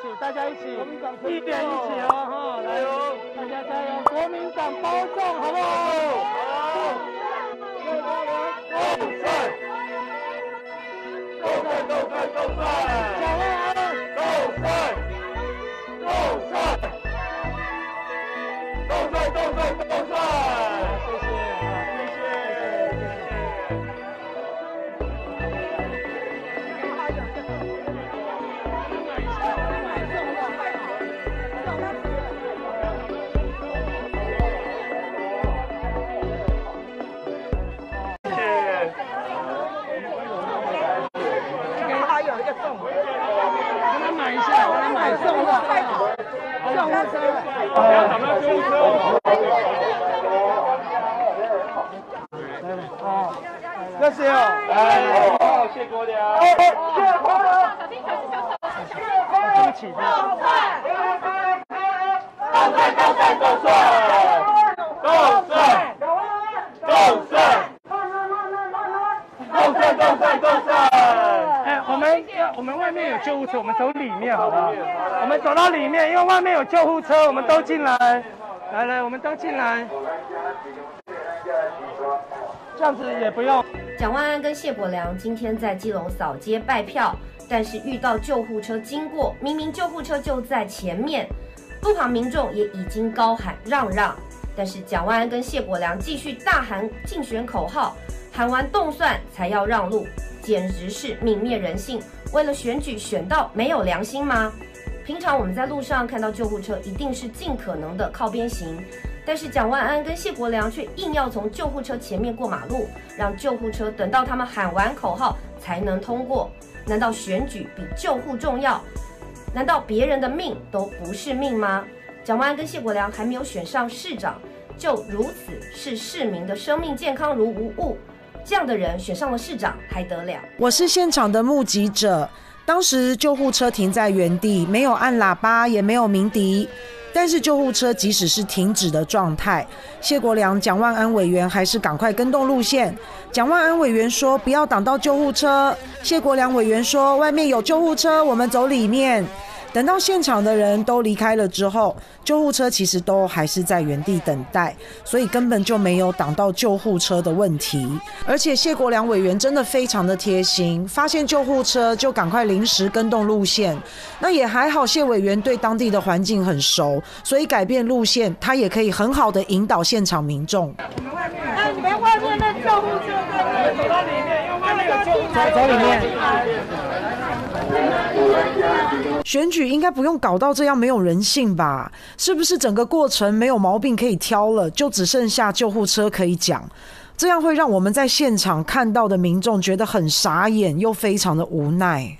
起，大家一起，一点一起哦，哈，来，大家加油，国民党包重，好不？好，帮他买一下，帮他买送的，救护车，不要找不到救护车。哦，这是哦，好，谢国良。谢国良。对不起，对不起。够帅，够帅，够帅，够我们外面有救护车，我们走里面好不好？我们走到里面，因为外面有救护车，我们都进来。来来，我们都进来。这样子也不用。蒋万安跟谢国良今天在基隆扫街拜票，但是遇到救护车经过，明明救护车就在前面，路旁民众也已经高喊让让，但是蒋万安跟谢国良继续大喊竞选口号，喊完动算才要让路，简直是泯灭人性。为了选举选到没有良心吗？平常我们在路上看到救护车，一定是尽可能的靠边行。但是蒋万安跟谢国良却硬要从救护车前面过马路，让救护车等到他们喊完口号才能通过。难道选举比救护重要？难道别人的命都不是命吗？蒋万安跟谢国良还没有选上市长，就如此视市民的生命健康如无物，这样的人选上了市长还得了？我是现场的目击者，当时救护车停在原地，没有按喇叭，也没有鸣笛。但是救护车即使是停止的状态，谢国良、蒋万安委员还是赶快跟动路线。蒋万安委员说不要挡到救护车，谢国良委员说外面有救护车，我们走里面。等到现场的人都离开了之后，救护车其实都还是在原地等待，所以根本就没有挡到救护车的问题。而且谢国良委员真的非常的贴心，发现救护车就赶快临时跟动路线。那也还好，谢委员对当地的环境很熟，所以改变路线，他也可以很好的引导现场民众。那你们外面的救护车，走到里面。走走里面。选举应该不用搞到这样没有人性吧？是不是整个过程没有毛病可以挑了，就只剩下救护车可以讲？这样会让我们在现场看到的民众觉得很傻眼，又非常的无奈。